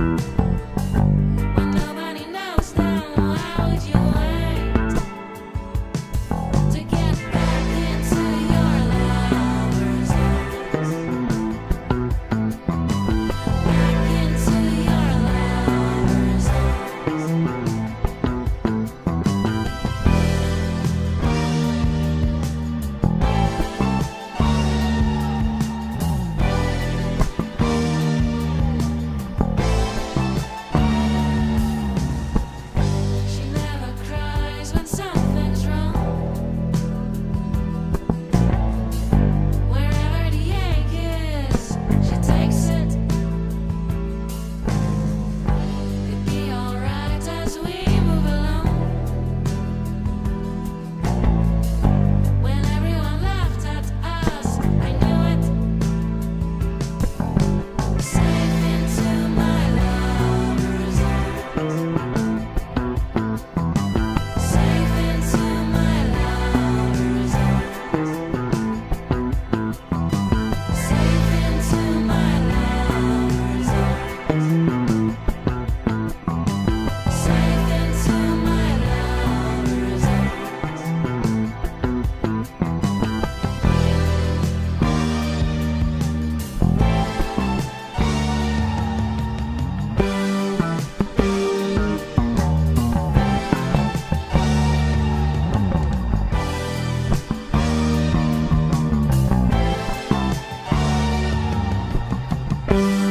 Música Música